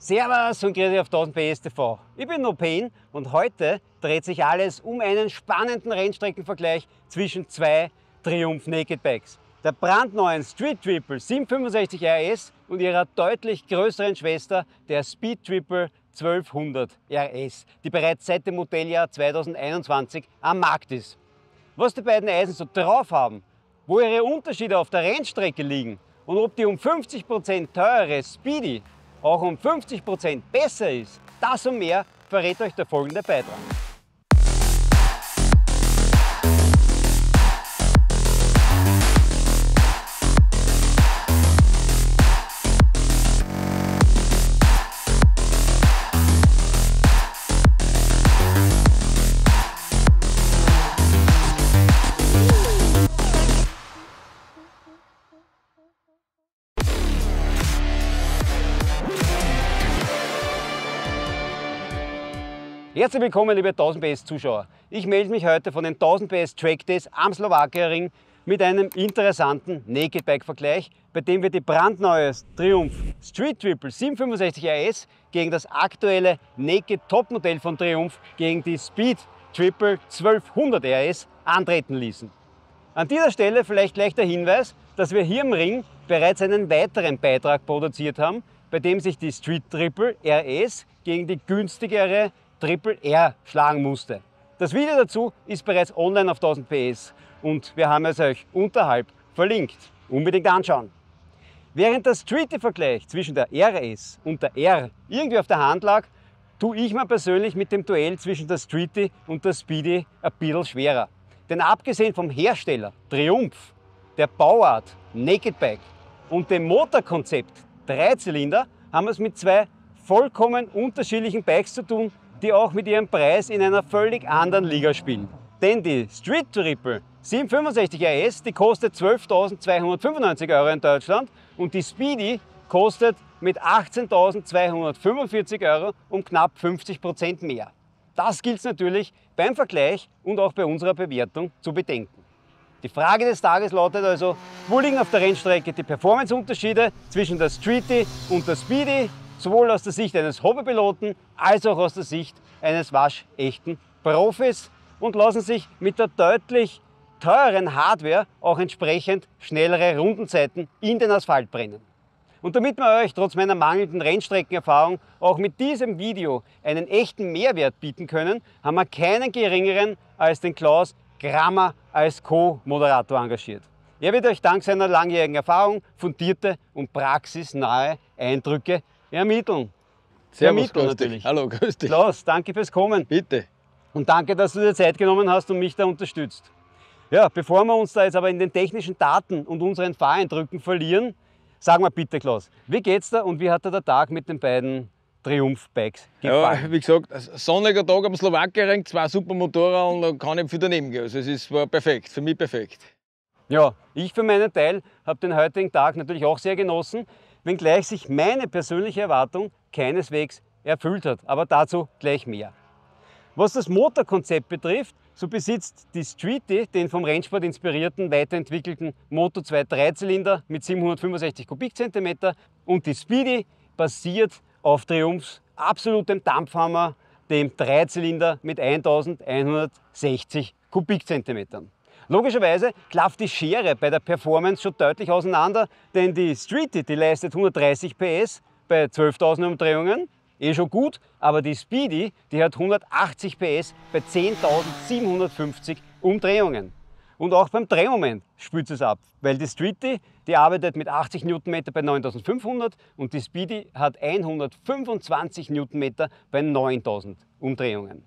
Servus und grüß dich auf 1000 PS TV. Ich bin Nopen und heute dreht sich alles um einen spannenden Rennstreckenvergleich zwischen zwei Triumph Naked Bikes. Der brandneuen Street Triple 765 RS und ihrer deutlich größeren Schwester, der Speed Triple 1200 RS, die bereits seit dem Modelljahr 2021 am Markt ist. Was die beiden Eisen so drauf haben, wo ihre Unterschiede auf der Rennstrecke liegen und ob die um 50% teure Speedy auch um 50% besser ist, das und mehr verrät euch der folgende Beitrag. Herzlich willkommen, liebe 1000 PS Zuschauer. Ich melde mich heute von den 1000 PS Track Days am Slowakiering mit einem interessanten Naked Bike Vergleich, bei dem wir die brandneue Triumph Street Triple 765 RS gegen das aktuelle Naked Topmodell von Triumph gegen die Speed Triple 1200 RS antreten ließen. An dieser Stelle vielleicht gleich der Hinweis, dass wir hier im Ring bereits einen weiteren Beitrag produziert haben, bei dem sich die Street Triple RS gegen die günstigere Triple R schlagen musste. Das Video dazu ist bereits online auf 1000 PS und wir haben es euch unterhalb verlinkt. Unbedingt anschauen. Während der Streety-Vergleich zwischen der RS und der R irgendwie auf der Hand lag, tue ich mir persönlich mit dem Duell zwischen der Streety und der Speedy ein bisschen schwerer. Denn abgesehen vom Hersteller Triumph, der Bauart Naked Bike und dem Motorkonzept Dreizylinder haben wir es mit zwei vollkommen unterschiedlichen Bikes zu tun, die auch mit ihrem Preis in einer völlig anderen Liga spielen. Denn die Street Triple 765 RS, die kostet 12.295 Euro in Deutschland und die Speedy kostet mit 18.245 Euro um knapp 50 Prozent mehr. Das gilt es natürlich beim Vergleich und auch bei unserer Bewertung zu bedenken. Die Frage des Tages lautet also, wo liegen auf der Rennstrecke die Performanceunterschiede zwischen der Streety und der Speedy sowohl aus der Sicht eines Hobbypiloten als auch aus der Sicht eines waschechten Profis und lassen sich mit der deutlich teureren Hardware auch entsprechend schnellere Rundenzeiten in den Asphalt brennen. Und damit wir euch trotz meiner mangelnden Rennstreckenerfahrung auch mit diesem Video einen echten Mehrwert bieten können, haben wir keinen geringeren als den Klaus Grammer als Co-Moderator engagiert. Er wird euch dank seiner langjährigen Erfahrung fundierte und praxisnahe Eindrücke ermitteln. Servus, ermitteln natürlich. Hallo, grüß dich. Klaus, danke fürs Kommen. Bitte. Und danke, dass du dir Zeit genommen hast und mich da unterstützt. Ja, bevor wir uns da jetzt aber in den technischen Daten und unseren Fahreindrücken verlieren, sag mal bitte, Klaus, wie geht's da und wie hat dir der Tag mit den beiden Triumph-Bikes gefallen? Ja, wie gesagt, sonniger Tag am Slowakei, zwei super Motorräder und da kann ich viel daneben gehen. Also es ist, war perfekt, für mich perfekt. Ja, ich für meinen Teil habe den heutigen Tag natürlich auch sehr genossen wenngleich sich meine persönliche Erwartung keineswegs erfüllt hat. Aber dazu gleich mehr. Was das Motorkonzept betrifft, so besitzt die Streety den vom Rennsport inspirierten, weiterentwickelten Moto 2 Dreizylinder mit 765 Kubikzentimeter und die Speedy basiert auf Triumphs absolutem Dampfhammer, dem Dreizylinder mit 1160 Kubikzentimetern. Logischerweise klafft die Schere bei der Performance schon deutlich auseinander, denn die Streety die leistet 130 PS bei 12.000 Umdrehungen, eh schon gut, aber die Speedy die hat 180 PS bei 10.750 Umdrehungen. Und auch beim Drehmoment spült es ab, weil die Streety die arbeitet mit 80 Newtonmeter bei 9500 und die Speedy hat 125 Newtonmeter bei 9000 Umdrehungen.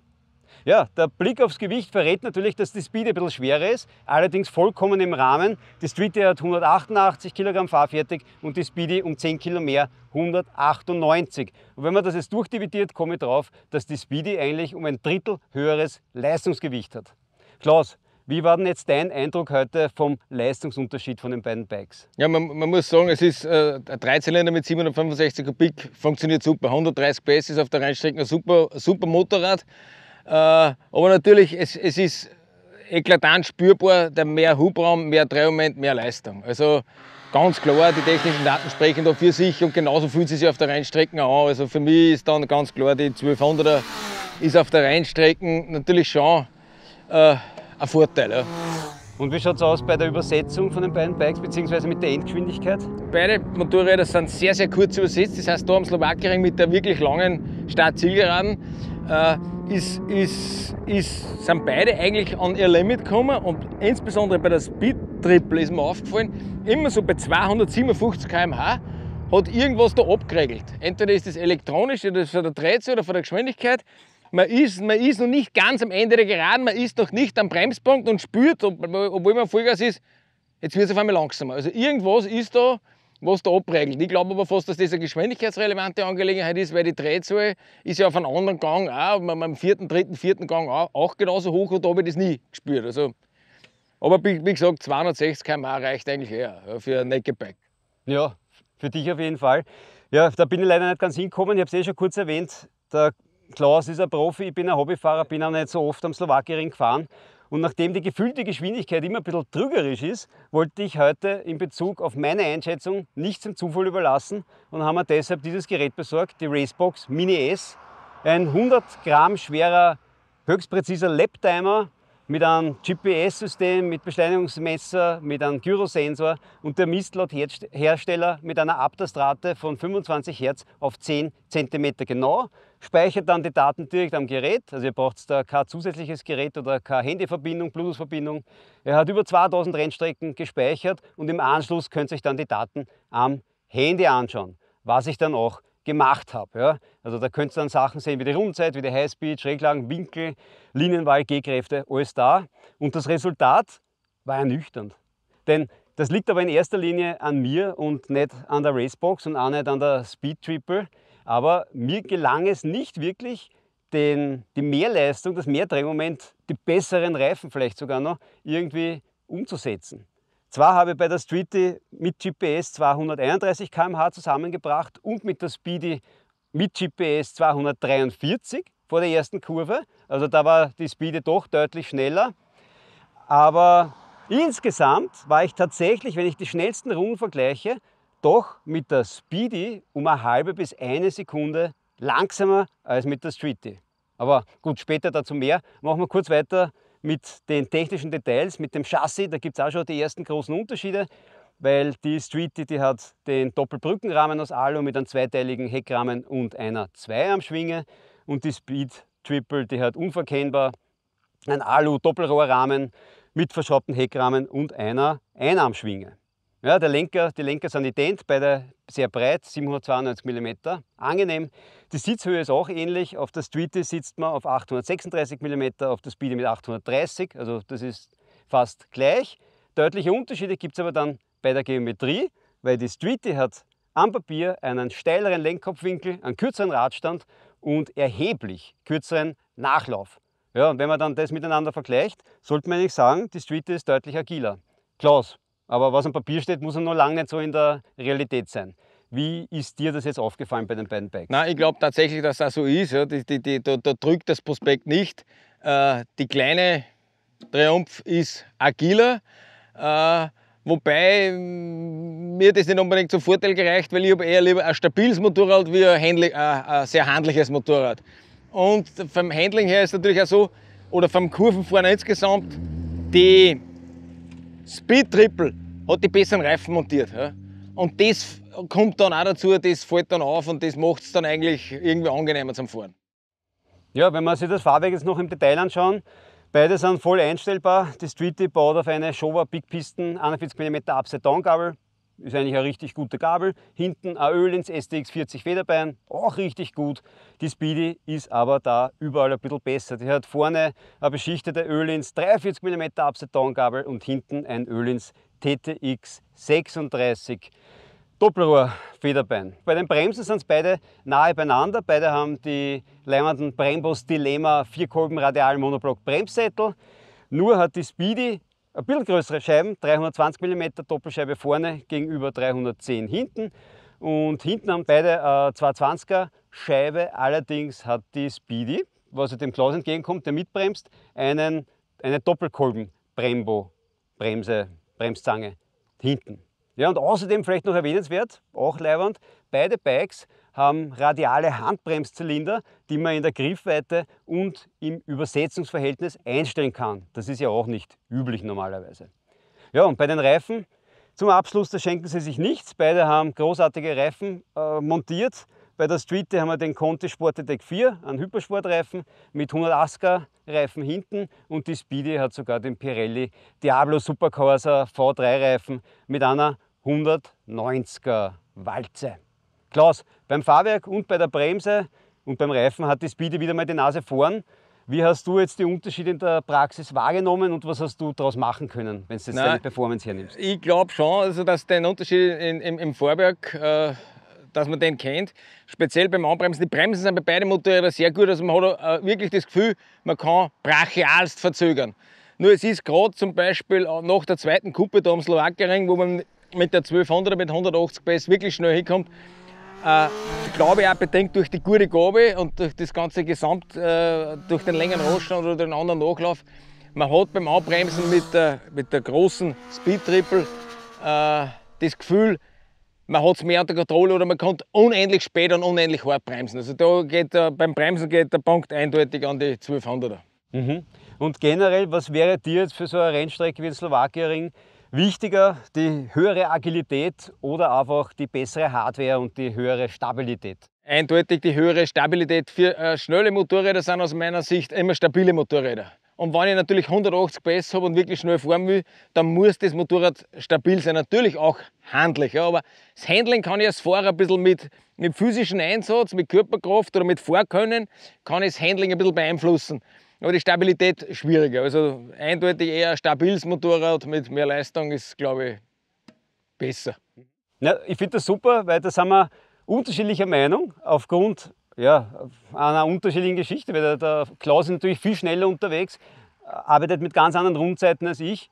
Ja, der Blick aufs Gewicht verrät natürlich, dass die Speed ein bisschen schwerer ist, allerdings vollkommen im Rahmen. Die Streety hat 188 Kilogramm fahrfertig und die Speedy um 10 Kilo mehr, 198. Und wenn man das jetzt durchdividiert, komme ich drauf, dass die Speedy eigentlich um ein Drittel höheres Leistungsgewicht hat. Klaus, wie war denn jetzt dein Eindruck heute vom Leistungsunterschied von den beiden Bikes? Ja, man, man muss sagen, es ist äh, ein Dreizylinder mit 765 Kubik, funktioniert super. 130 PS ist auf der Rennstrecke ein super, super Motorrad. Äh, aber natürlich, es, es ist eklatant spürbar, der mehr Hubraum, mehr Drehmoment, mehr Leistung. Also ganz klar, die technischen Daten sprechen da für sich und genauso fühlt sie sich auf der Rennstrecke an. Also für mich ist dann ganz klar, die 1200er ist auf der Rennstrecke natürlich schon äh, ein Vorteil. Ja. Und wie schaut es aus bei der Übersetzung von den beiden Bikes bzw. mit der Endgeschwindigkeit? Beide Motorräder sind sehr, sehr kurz übersetzt. Das heißt, da am Slowakering mit der wirklich langen Start-Zielgeraden äh, ist, ist, ist, sind beide eigentlich an ihr Limit gekommen und insbesondere bei der Speed Triple ist mir aufgefallen, immer so bei 257 km/h hat irgendwas da abgeregelt. Entweder ist das elektronisch, oder von der Drehzahl oder von der Geschwindigkeit. Man ist, man ist noch nicht ganz am Ende der Geraden, man ist noch nicht am Bremspunkt und spürt, obwohl man Vollgas ist, jetzt wird es auf einmal langsamer. Also irgendwas ist da, was da abregelt. Ich glaube aber fast, dass das eine geschwindigkeitsrelevante Angelegenheit ist, weil die Drehzahl ist ja auf einem anderen Gang auch, beim vierten, dritten, vierten Gang auch, auch genauso hoch und da habe ich das nie gespürt. Also, aber wie, gesagt, 260 km/h reicht eigentlich eher für ein Naked Bike. Ja, für dich auf jeden Fall. Ja, da bin ich leider nicht ganz hingekommen. Ich habe es eh schon kurz erwähnt. Der Klaus ist ein Profi, ich bin ein Hobbyfahrer, bin auch nicht so oft am Slowakering gefahren. Und nachdem die gefühlte Geschwindigkeit immer ein bisschen trügerisch ist, wollte ich heute in Bezug auf meine Einschätzung nichts dem Zufall überlassen und haben mir deshalb dieses Gerät besorgt, die Racebox Mini S. Ein 100 Gramm schwerer, höchst präziser Laptimer mit einem GPS-System, mit Beschleunigungsmesser, mit einem Gyrosensor und der misst laut Hersteller mit einer Abtastrate von 25 Hertz auf 10 cm genau, speichert dann die Daten direkt am Gerät, also ihr braucht da kein zusätzliches Gerät oder keine Handyverbindung, Bluetooth-Verbindung. Er hat über 2000 Rennstrecken gespeichert und im Anschluss könnt ihr euch dann die Daten am Handy anschauen, was ich dann auch gemacht habe. Ja. Also da könnt ihr dann Sachen sehen wie die Rundzeit, wie die Highspeed, Schräglagen, Winkel, Linienwahl, G-Kräfte, alles da. Und das Resultat war ernüchternd. Denn das liegt aber in erster Linie an mir und nicht an der Racebox und auch nicht an der Speed Triple. Aber mir gelang es nicht wirklich, den, die Mehrleistung, das Mehrdrehmoment, die besseren Reifen vielleicht sogar noch irgendwie umzusetzen. Zwar habe ich bei der Streety mit GPS 231 km/h zusammengebracht und mit der Speedy mit GPS 243 vor der ersten Kurve. Also da war die Speedy doch deutlich schneller. Aber insgesamt war ich tatsächlich, wenn ich die schnellsten Runden vergleiche, doch mit der Speedy um eine halbe bis eine Sekunde langsamer als mit der Streety. Aber gut, später dazu mehr. Machen wir kurz weiter mit den technischen Details, mit dem Chassis, da gibt es auch schon die ersten großen Unterschiede, weil die Streety, die hat den Doppelbrückenrahmen aus Alu mit einem zweiteiligen Heckrahmen und einer Zweiarmschwinge und die Speed Triple, die hat unverkennbar ein Alu-Doppelrohrrahmen mit verschraubtem Heckrahmen und einer Einarmschwinge. Ja, der Lenker, die Lenker sind ident, beide sehr breit, 792 mm, angenehm. Die Sitzhöhe ist auch ähnlich. Auf der Streety sitzt man auf 836 mm, auf der Speedy mit 830, also das ist fast gleich. Deutliche Unterschiede gibt es aber dann bei der Geometrie, weil die Streety hat am Papier einen steileren Lenkkopfwinkel, einen kürzeren Radstand und erheblich kürzeren Nachlauf. Ja, und wenn man dann das miteinander vergleicht, sollte man eigentlich sagen, die Streety ist deutlich agiler. Klaus, aber was am Papier steht, muss noch lange nicht so in der Realität sein. Wie ist dir das jetzt aufgefallen bei den beiden Bikes? Nein, ich glaube tatsächlich, dass das so ist. Ja. Die, die, die, da, da, drückt das Prospekt nicht. Äh, die kleine Triumph ist agiler. Äh, wobei mir das nicht unbedingt zum Vorteil gereicht, weil ich habe eher lieber ein stabiles Motorrad wie ein, Handling, äh, ein sehr handliches Motorrad. Und vom Handling her ist natürlich auch so, oder vom Kurvenfahren insgesamt, die Speed Triple hat die besseren Reifen montiert. Ja? Und das kommt dann auch dazu, das fällt dann auf und das macht es dann eigentlich irgendwie angenehmer zum Fahren. Ja, wenn wir sich das Fahrwerk jetzt noch im Detail anschauen, beide sind voll einstellbar. Die Streety baut auf eine Showa Big Piston 41 mm Upside-Down-Gabel, ist eigentlich eine richtig gute Gabel. Hinten ein Öhlins STX40 Federbein, auch richtig gut. Die Speedy ist aber da überall ein bisschen besser. Die hat vorne eine beschichtete Öhlins 43 mm Upside-Down-Gabel und hinten ein Öhlins TTX 36 Doppelrohr Federbein. Bei den Bremsen sind es beide nahe beieinander. Beide haben die leimenden Brembos Dilemma 4 Kolben Radial Monoblock Bremssättel. Nur hat die Speedy ein bisschen größere Scheiben, 320 mm Doppelscheibe vorne gegenüber 310 hinten. Und hinten haben beide eine 220er Scheibe, allerdings hat die Speedy, was dem Klaus entgegenkommt, der mitbremst, einen, eine Doppelkolben Brembo Bremse, Bremszange hinten. Ja, und außerdem vielleicht noch erwähnenswert, auch leiwand, beide Bikes haben radiale Handbremszylinder, die man in der Griffweite und im Übersetzungsverhältnis einstellen kann. Das ist ja auch nicht üblich normalerweise. Ja, und bei den Reifen zum Abschluss, da schenken sie sich nichts. Beide haben großartige Reifen äh, montiert. Bei der Street haben wir den Conti Sportdeck 4, einen Hypersportreifen mit 180er Reifen hinten und die Speedy hat sogar den Pirelli Diablo Supercorsa V3 Reifen mit einer 190er Walze. Klaus, beim Fahrwerk und bei der Bremse und beim Reifen hat die Speedy wieder mal die Nase vorn. Wie hast du jetzt die Unterschiede in der Praxis wahrgenommen und was hast du daraus machen können, wenn du jetzt Nein, deine Performance hernimmst? Ich glaube schon, also, dass der Unterschied in, im, im Fahrwerk, äh, dass man den kennt. Speziell beim Anbremsen. Die Bremsen sind bei beiden Motorrädern sehr gut. Also man hat äh, wirklich das Gefühl, man kann brachialst verzögern. Nur es ist gerade zum Beispiel nach der zweiten Kuppe da am Slowakering, wo man mit der 1200 mit 180 PS wirklich schnell hinkommt, äh, glaube ich auch bedingt durch die gute Gabe und durch das ganze Gesamt, äh, durch den längeren Radstand oder den anderen Nachlauf. Man hat beim Anbremsen mit der, mit der großen Speed Triple äh, das Gefühl, man hat es mehr unter Kontrolle oder man kann unendlich spät und unendlich hart bremsen. Also da geht der, beim Bremsen geht der Punkt eindeutig an die 1200er. Mhm. Und generell, was wäre dir jetzt für so eine Rennstrecke wie den Slowakiering Wichtiger die höhere Agilität oder einfach die bessere Hardware und die höhere Stabilität? Eindeutig die höhere Stabilität. Für äh, schnelle Motorräder sind aus meiner Sicht immer stabile Motorräder. Und wenn ich natürlich 180 PS habe und wirklich schnell fahren will, dann muss das Motorrad stabil sein. Natürlich auch handlich. Ja, aber das Handling kann ich als Fahrer ein bisschen mit, mit physischem Einsatz, mit Körperkraft oder mit Fahrkönnen, kann ich das Handling ein bisschen beeinflussen aber die Stabilität schwieriger. Also eindeutig eher ein stabiles Motorrad mit mehr Leistung ist, glaube ich, besser. Ja, ich finde das super, weil da sind wir unterschiedlicher Meinung aufgrund ja, einer unterschiedlichen Geschichte. Weil der, der Klaus ist natürlich viel schneller unterwegs, arbeitet mit ganz anderen Rundzeiten als ich.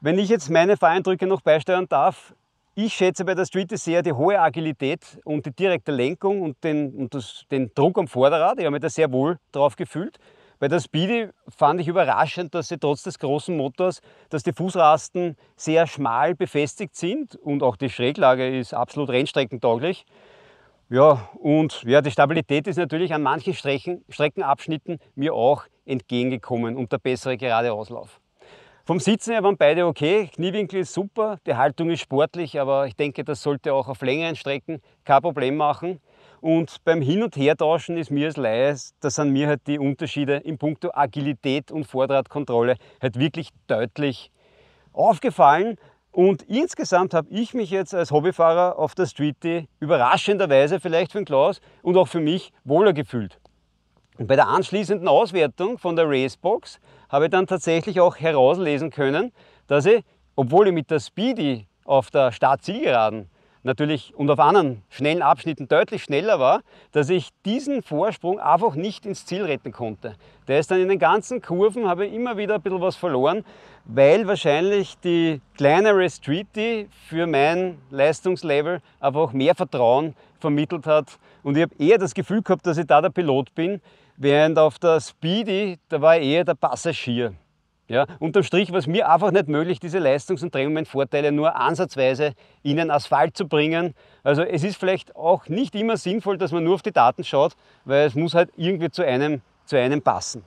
Wenn ich jetzt meine Fahreindrücke noch beisteuern darf, ich schätze bei der Street sehr die hohe Agilität und die direkte Lenkung und den, und das, den Druck am Vorderrad. Ich habe mich da sehr wohl drauf gefühlt. Bei der Speedy fand ich überraschend, dass sie trotz des großen Motors, dass die Fußrasten sehr schmal befestigt sind und auch die Schräglage ist absolut rennstreckentauglich. Ja, und ja, die Stabilität ist natürlich an manchen Strecken, Streckenabschnitten mir auch entgegengekommen und der bessere gerade Auslauf. Vom Sitzen her waren beide okay, Kniewinkel ist super, die Haltung ist sportlich, aber ich denke, das sollte auch auf längeren Strecken kein Problem machen. Und beim Hin- und Hertauschen ist mir als Laie, da sind mir halt die Unterschiede in puncto Agilität und Vorderradkontrolle halt wirklich deutlich aufgefallen. Und insgesamt habe ich mich jetzt als Hobbyfahrer auf der Streety überraschenderweise vielleicht für den Klaus und auch für mich wohler gefühlt. Und bei der anschließenden Auswertung von der Racebox habe ich dann tatsächlich auch herauslesen können, dass ich, obwohl ich mit der Speedy auf der Startzielgeraden natürlich und auf anderen schnellen Abschnitten deutlich schneller war, dass ich diesen Vorsprung einfach nicht ins Ziel retten konnte. Der ist dann in den ganzen Kurven, habe ich immer wieder ein bisschen was verloren, weil wahrscheinlich die kleinere Streety für mein Leistungslevel einfach mehr Vertrauen vermittelt hat. Und ich habe eher das Gefühl gehabt, dass ich da der Pilot bin, während auf der Speedy, da war ich eher der Passagier. Ja, unterm Strich war es mir einfach nicht möglich, diese Leistungs- und Drehmomentvorteile nur ansatzweise in den Asphalt zu bringen. Also es ist vielleicht auch nicht immer sinnvoll, dass man nur auf die Daten schaut, weil es muss halt irgendwie zu einem, zu einem passen.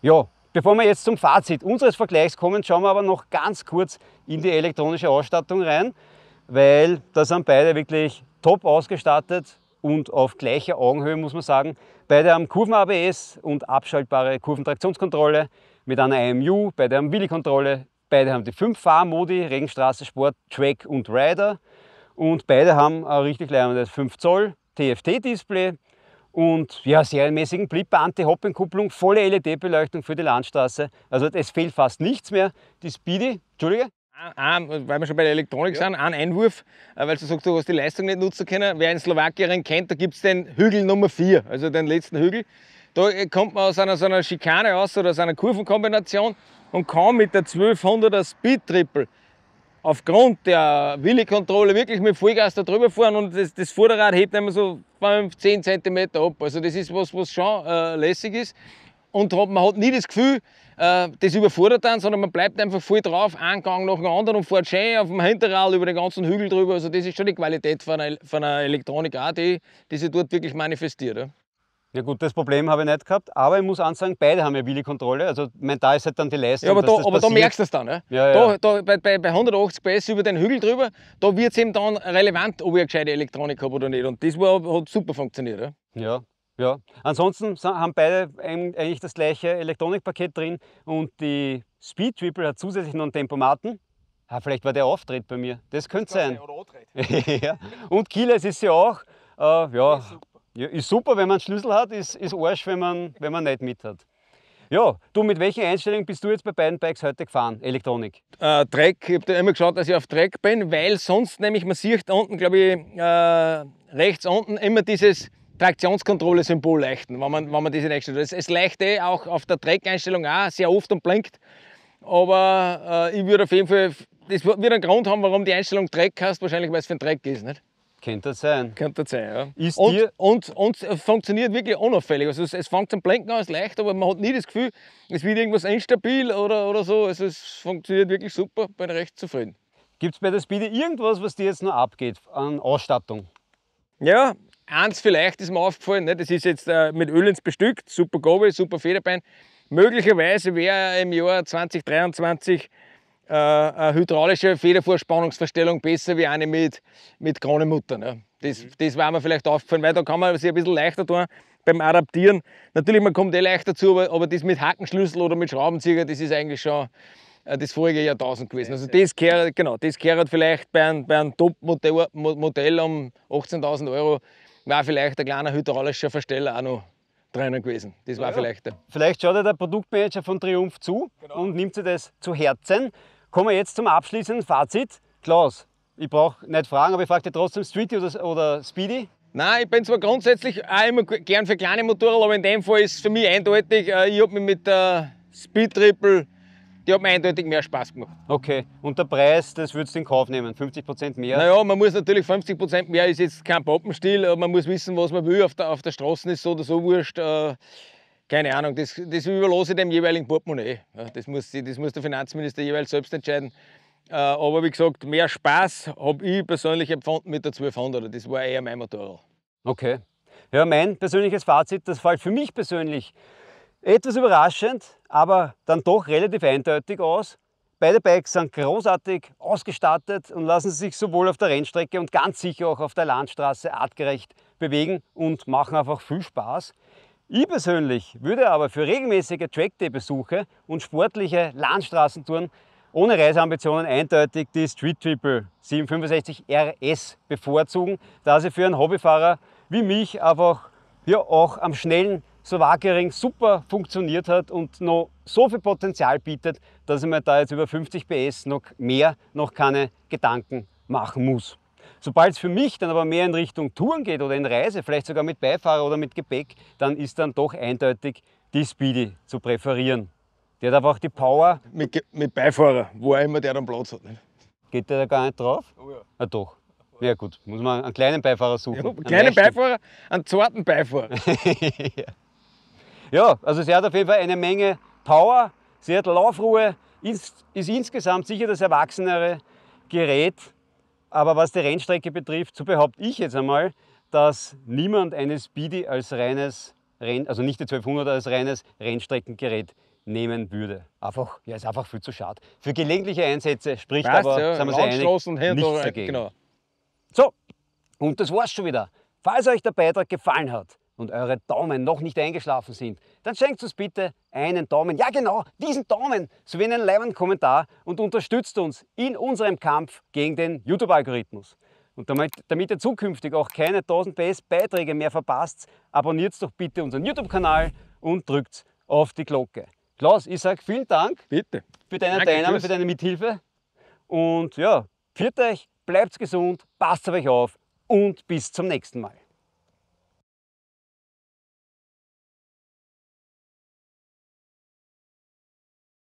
Ja, bevor wir jetzt zum Fazit unseres Vergleichs kommen, schauen wir aber noch ganz kurz in die elektronische Ausstattung rein, weil da sind beide wirklich top ausgestattet und auf gleicher Augenhöhe, muss man sagen. Beide haben Kurven-ABS und abschaltbare Kurventraktionskontrolle mit einer IMU, beide haben Willi-Kontrolle, beide haben die fünf Fahrmodi, Regenstraße, Sport, Track und Rider. Und beide haben ein richtig leibendes 5 Zoll TFT-Display und ja, serienmäßigen Blipper, Anti-Hopping-Kupplung, volle LED-Beleuchtung für die Landstraße. Also es fehlt fast nichts mehr. Die Speedy, Entschuldige? Ein, weil wir schon bei der Elektronik ja. sind, ein Einwurf, äh, weil du sagst, du hast die Leistung nicht nutzen können. Wer in Slowakien kennt, da gibt es den Hügel Nummer 4, also den letzten Hügel. Da kommt man aus einer, so einer Schikane aus oder aus einer Kurvenkombination und kann mit der 1200er Speed Triple aufgrund der Willi-Kontrolle wirklich mit Vollgas da drüber fahren und das, das Vorderrad hebt immer so 5, 10 cm ab. Also das ist was, was schon äh, lässig ist. und man hat nie das Gefühl, äh, das überfordert dann, sondern man bleibt einfach voll drauf, einen Gang nach dem anderen und fährt schön auf dem Hinterrad über den ganzen Hügel drüber. Also das ist schon die Qualität von einer, von einer Elektronik auch, die, die sich dort wirklich manifestiert. Ja. Ja gut, das Problem habe ich nicht gehabt, aber ich muss ansagen, beide haben ja Wheelie-Kontrolle. Also mein, da ist halt dann die Leistung. Ja, aber, da, aber da merkst du es dann. Ja? Ja, Da, ja. da, bei, bei, bei 180 PS über den Hügel drüber, da wird es eben dann relevant, ob ich eine gescheite Elektronik habe oder nicht. Und das war, hat super funktioniert. Ja? Ja, ja. Ansonsten haben beide eigentlich das gleiche Elektronikpaket drin und die Speed Triple hat zusätzlich noch einen Tempomaten. Ah, vielleicht war der Auftritt bei mir. Das könnte sein. ja. Und Keyless ist sie auch. Äh, ja, ja, ist super, wenn man einen Schlüssel hat, ist, ist Arsch, wenn man, wenn man nicht mit hat. Ja, du, mit welchen Einstellungen bist du jetzt bei beiden Bikes heute gefahren? Elektronik? äh, Dreck. Ich habe immer geschaut, dass ich auf Dreck bin, weil sonst nämlich, man sieht unten, glaube ich, äh, rechts unten immer dieses Traktionskontrolle-Symbol leuchten, wenn man, wenn man diese einstellt. Es, es leicht eh auch auf der Dreck-Einstellung auch sehr oft und blinkt. Aber äh, ich würde auf jeden Fall, das wird einen Grund haben, warum die Einstellung Dreck hast, wahrscheinlich weil es für den Dreck ist. Nicht? Könnte das sein. Könnte das sein, ja. Ist und, dir- und, und es funktioniert wirklich unauffällig. Also es, es fängt zum Blinken an, es ist leicht, aber man hat nie das Gefühl, es wird irgendwas instabil oder, oder so. Also es funktioniert wirklich super, bin recht zufrieden. Gibt es bei der Speedy irgendwas, was dir jetzt noch abgeht an Ausstattung? Ja, eins vielleicht ist mir aufgefallen, ne? das ist jetzt äh, mit Ölens bestückt, super Gabel, super Federbein. Möglicherweise wäre im Jahr 2023 äh, eine hydraulische Federvorspannungsverstellung besser wie eine mit, mit Kronemutter. Ne? Das, das war mir vielleicht aufgefallen, weil da kann man sich ein bisschen leichter tun beim Adaptieren. Natürlich, man kommt eh leichter zu, aber, aber das mit Hackenschlüssel oder mit Schraubenzieher, das ist eigentlich schon äh, das vorige Jahrtausend gewesen. Also das gehört, genau, das vielleicht bei einem, bei einem Top-Modell Mo- Modell um 18.000 Euro, war vielleicht ein kleiner hydraulischer Versteller auch noch drinnen gewesen. Das war ja. vielleicht der. Vielleicht schaut ja der Produktmanager von Triumph zu und nimmt sich das zu Herzen. Kommen wir jetzt zum abschließenden Fazit. Klaus, ich brauche nicht fragen, aber ich frage dich trotzdem Streety oder, oder Speedy. Nein, ich bin zwar grundsätzlich auch immer gern für kleine Motoren, aber in dem Fall ist es für mich eindeutig, äh, ich habe mich mit der Speed Triple, die hat mir eindeutig mehr Spaß gemacht. Okay, und der Preis, das würdest du in Kauf nehmen, 50% mehr. Naja, man muss natürlich 50% mehr, ist jetzt kein Pappenstil, aber man muss wissen, was man will. Auf der, auf der Straße ist so oder so wurscht. Äh, keine Ahnung, das, das überlasse ich dem jeweiligen Portemonnaie. Das, muss, das muss der Finanzminister jeweils selbst entscheiden. Äh, aber wie gesagt, mehr Spaß habe ich persönlich empfunden mit der 1200. Das war eher mein Motorrad. Okay. Ja, mein persönliches Fazit, das fällt für mich persönlich etwas überraschend, aber dann doch relativ eindeutig aus. Beide Bikes sind großartig ausgestattet und lassen sich sowohl auf der Rennstrecke und ganz sicher auch auf der Landstraße artgerecht bewegen und machen einfach viel Spaß. Ich persönlich würde aber für regelmäßige Trackday-Besuche und sportliche Landstraßentouren ohne Reiseambitionen eindeutig die Street Triple 765 RS bevorzugen, da sie für einen Hobbyfahrer wie mich einfach ja, auch am schnellen Slowakering super funktioniert hat und noch so viel Potenzial bietet, dass ich mir da jetzt über 50 PS noch mehr noch keine Gedanken machen muss. Sobald es für mich dann aber mehr in Richtung Touren geht oder in Reise, vielleicht sogar mit Beifahrer oder mit Gepäck, dann ist dann doch eindeutig die Speedy zu präferieren. Die hat einfach die Power, Mit, mit Beifahrer, wo auch immer der dann Platz hat. Nicht? geht der da gar nicht drauf? Oh ja. Ah doch. Ja gut, muss man einen kleinen Beifahrer suchen. Ja, Einen kleinen leichten. Beifahrer, einen zarten Beifahrer. Ja, also sie hat auf jeden Fall eine Menge Power, sie hat Laufruhe, ist, ist insgesamt sicher das erwachsenere Gerät. Aber was die Rennstrecke betrifft, so behaupte ich jetzt einmal, dass niemand eine Speedy als reines Renn, also nicht die 1200 als reines Rennstreckengerät nehmen würde. Einfach, ja, ist einfach viel zu schade. Für gelegentliche Einsätze spricht Passt, aber, ja, sind wir einig, hin und nichts her, dagegen. genau. So, und das war's schon wieder. Falls euch der Beitrag gefallen hat und eure Daumen noch nicht eingeschlafen sind, dann schenkt uns bitte einen Daumen, ja genau, diesen Daumen, sowie einen leibenden Kommentar und unterstützt uns in unserem Kampf gegen den YouTube-Algorithmus. Und damit, damit ihr zukünftig auch keine 1000 PS Beiträge mehr verpasst, abonniert doch bitte unseren YouTube-Kanal und drückt auf die Glocke. Klaus, ich sage vielen Dank Bitte. für deine Danke, Teilnahme, für deine Mithilfe. Und ja, pfiat euch, bleibt gesund, passt auf euch auf und bis zum nächsten Mal.